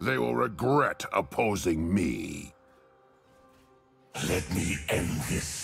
They will regret opposing me. Let me end this.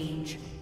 Rampage.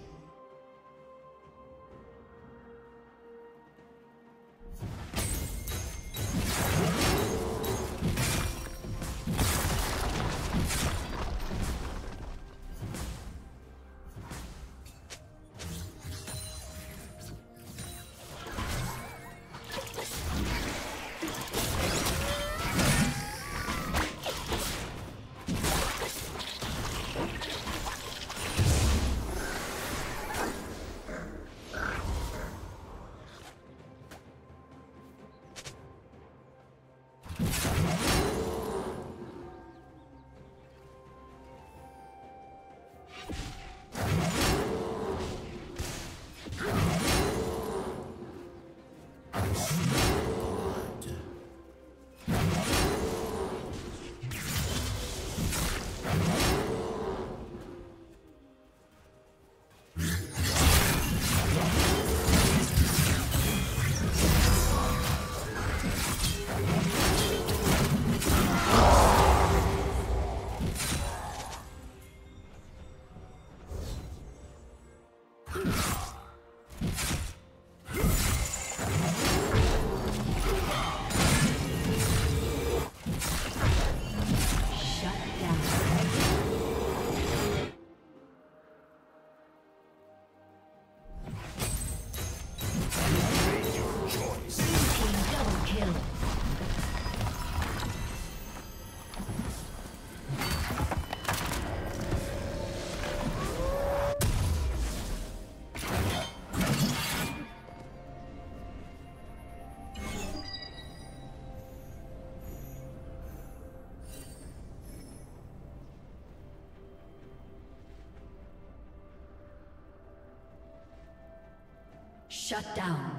Shut down.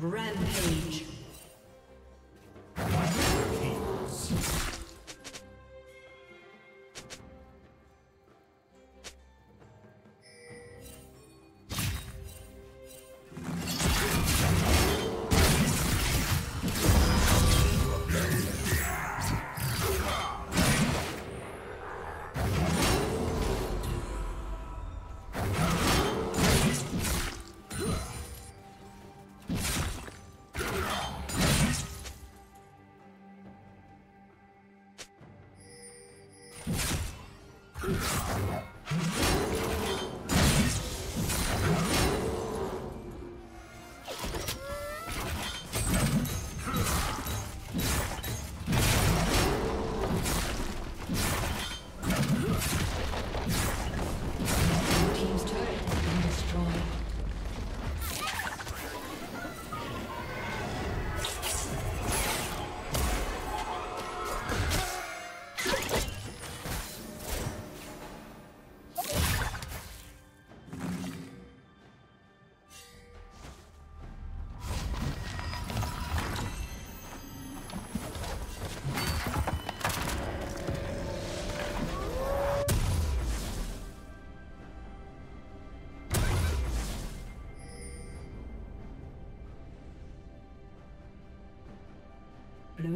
Rampage.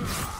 Ugh.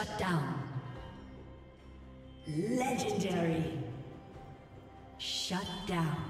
Shut down. Legendary. Shut down.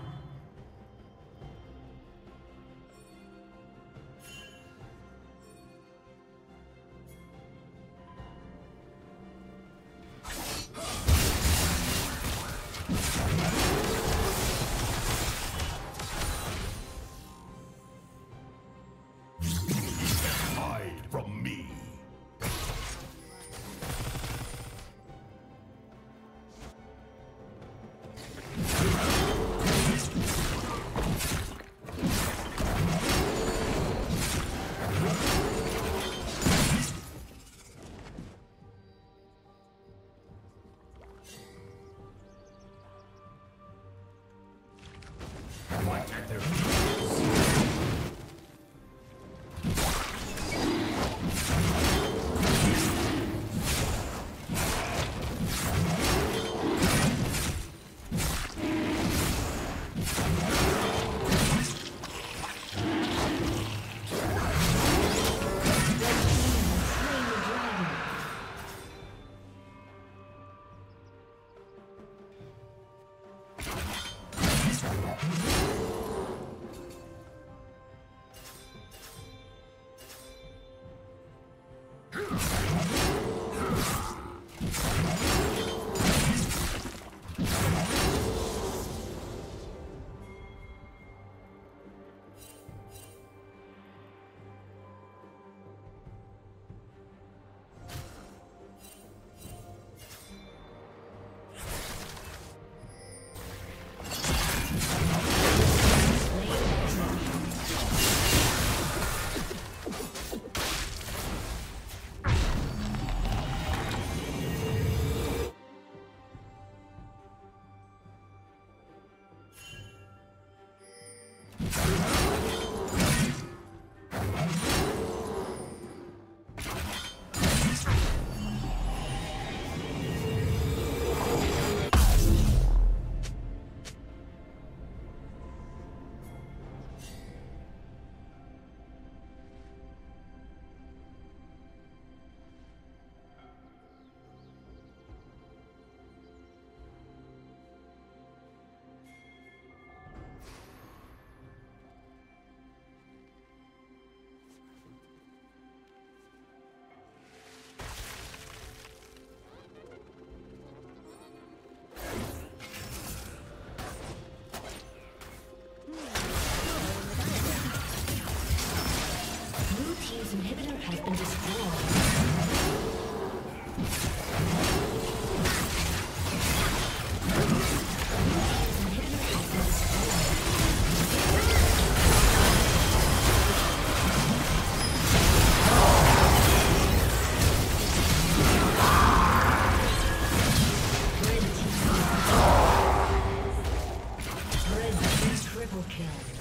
Kill.